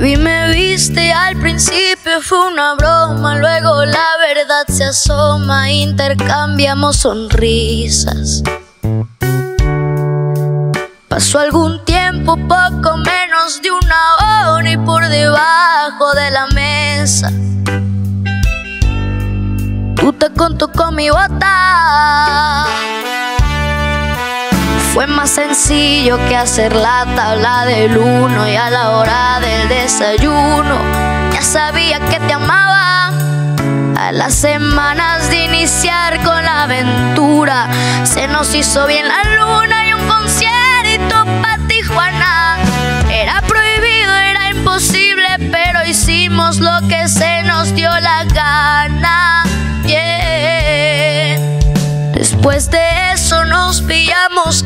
dijiste al principio fue una broma, luego la verdad se asoma, intercambiamos sonrisas. Pasó algún tiempo, poco menos de una hora y por debajo de la mesa. Tú te contó con mi bota. Más sencillo que hacer la tabla del uno y a la hora del desayuno ya sabía que te amaba. A las semanas de iniciar con la aventura se nos hizo bien la luna y un concierto para Tijuana. Era prohibido, era imposible, pero hicimos lo que se nos dio la gana.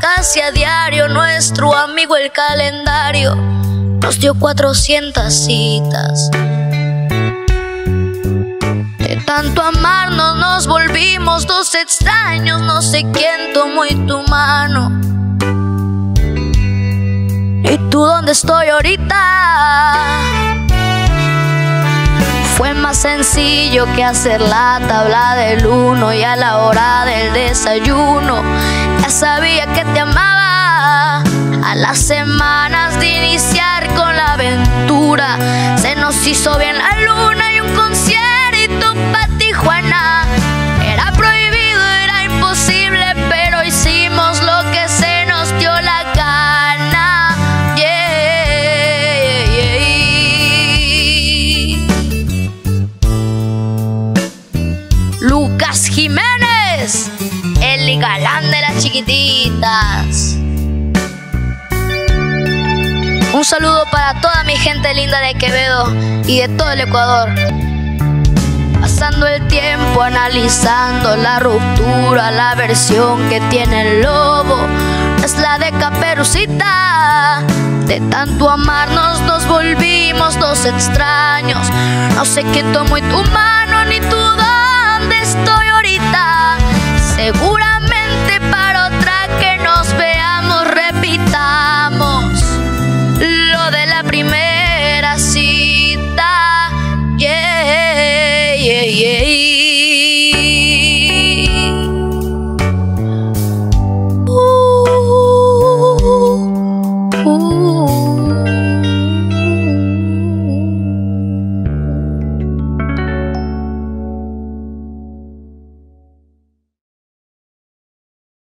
Casi a diario. Nuestro amigo el calendario nos dio 400 citas. De tanto amarnos nos volvimos dos extraños. No sé quién tomó y tu mano. ¿Y tú dónde estoy ahorita? Fue más sencillo que hacer la tabla del uno y a la hora del desayuno Las semanas de iniciar con la aventura se nos hizo bien la luna y un concierto para Tijuana. Era prohibido, era imposible, pero hicimos lo que se nos dio la gana. Yeah, Lucas Jiménez, el galán Un saludo para toda mi gente linda de Quevedo y de todo el Ecuador. Pasando el tiempo analizando la ruptura, la versión que tiene el lobo es la de Caperucita. De tanto amarnos nos volvimos dos extraños. No sé quién tomó tu mano ni tú